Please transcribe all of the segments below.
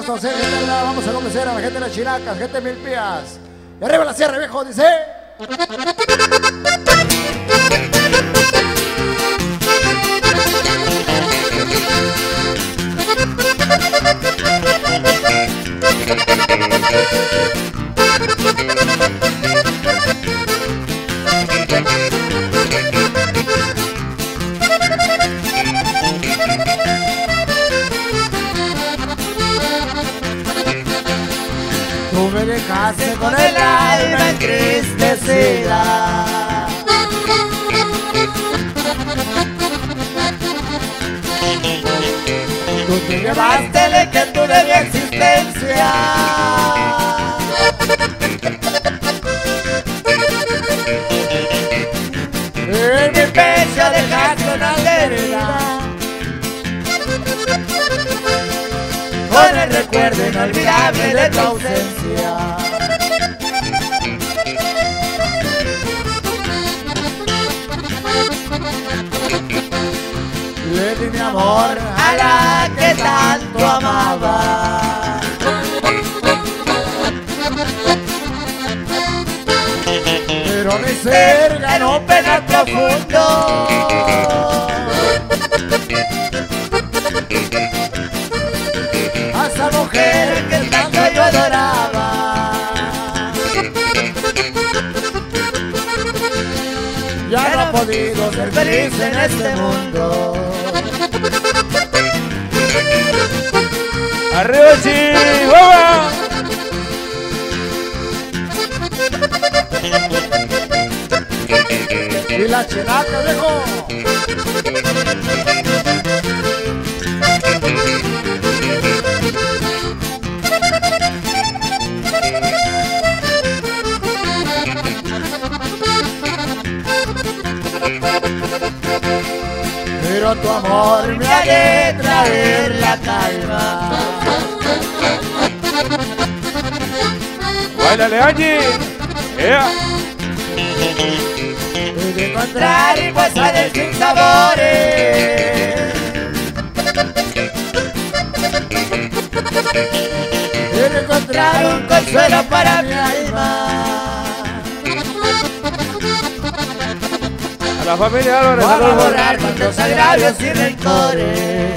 gusto ser, vamos a complacer a la gente de las chiracas, gente de Milpías. Y arriba la sierra, viejo, dice. Dejaste con el alma entristecida. Tú te llevaste la quietud de mi existencia. En mi pecho dejaste una herida. Con el recuerdo inolvidable de tu ausencia. Le di mi amor a la que tanto amaba. Pero mi ser ganó un penal profundo. Ser feliz en este mundo. ¡Arriba, Chihuahua! Y la chinaca, viejo. Pero tu amor me ha de traer la calma. ¡Báilale, Angie! ¡Ea! y de encontrar y pues sales sin sabores. Y de encontrar un consuelo para mi alma. La familia Álvarez, Para saludos. borrar cuantos agravios y rencores.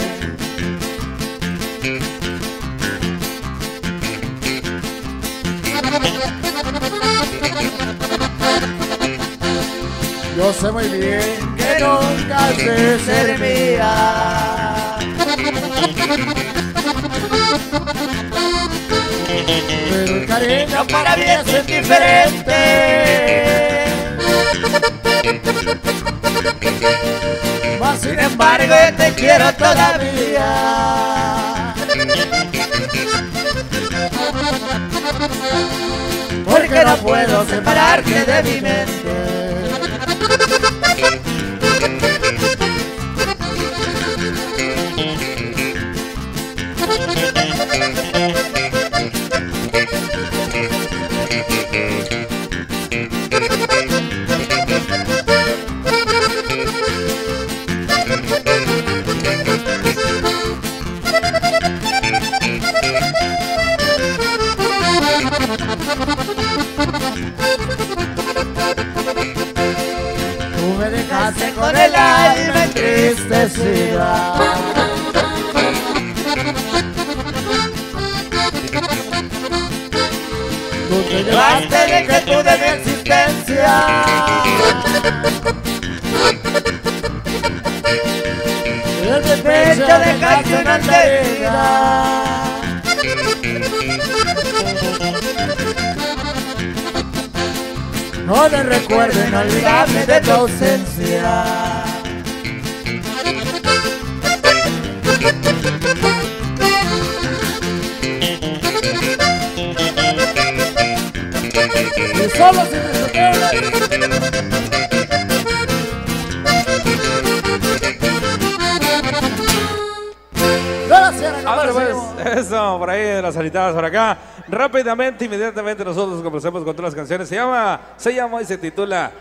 Yo sé muy bien que nunca se ser mía. Pero el cariño para mí es indiferente. Sin embargo te quiero todavía. Porque no puedo separarte de mi mente. Tú me dejaste con el alma entristecida. Tú te llevaste la inquietud de mi existencia. En mi pecho dejaste una herida. Le recuerdo inolvidable de tu ausencia. Y solo sin pues. Eso, por ahí de las sanitadas por acá. Rápidamente, inmediatamente nosotros comenzamos con todas las canciones. Se llama, se llama y se titula